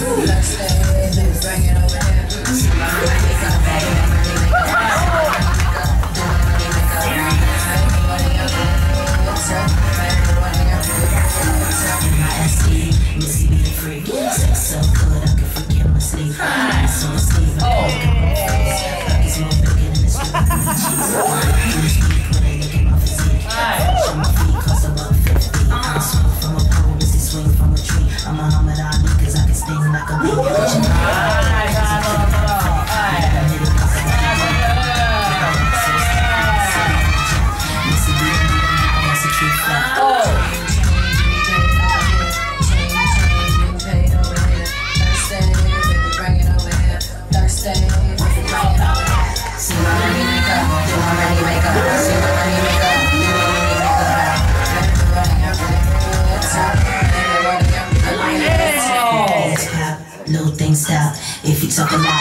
Ooh, let's stay with you, bring it away. something.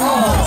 Oh.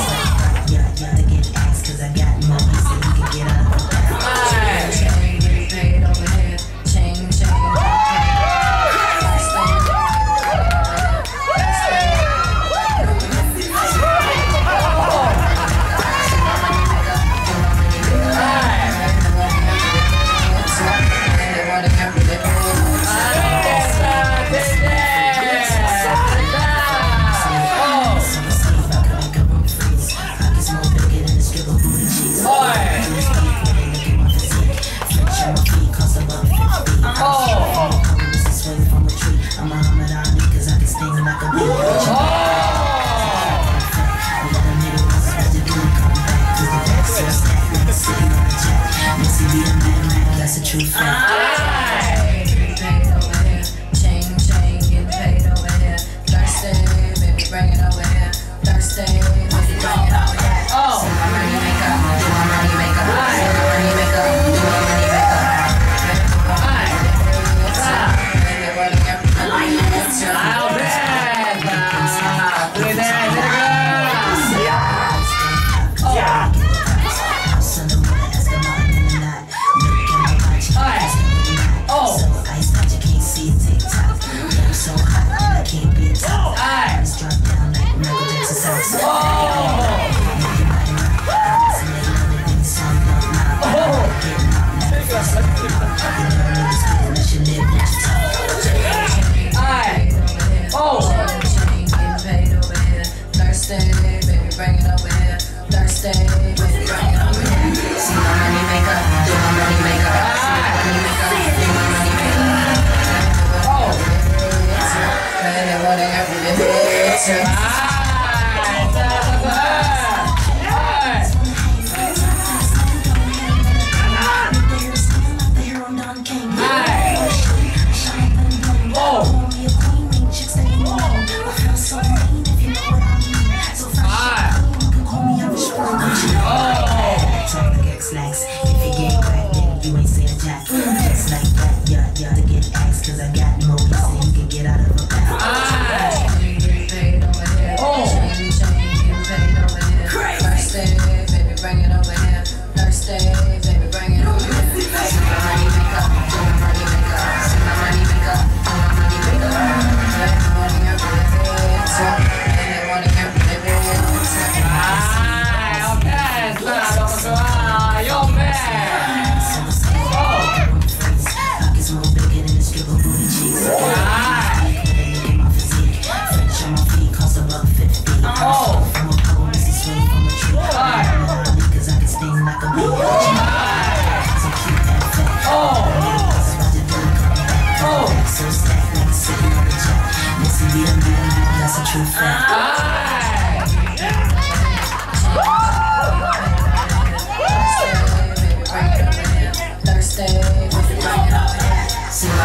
That's a true fact.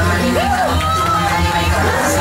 Money make money make money make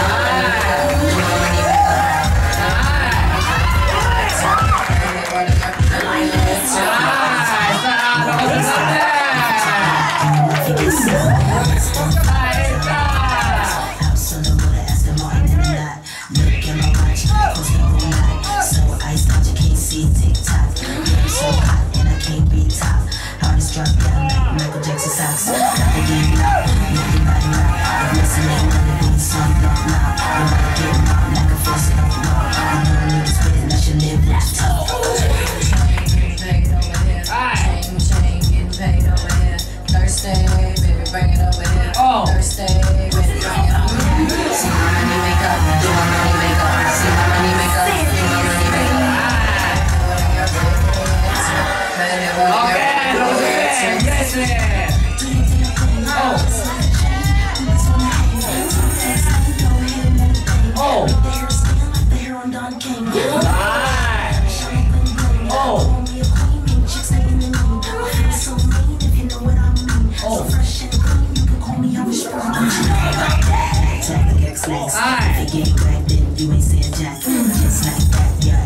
slice. All right. If you get then you ain't saying jack. Just like that, yeah.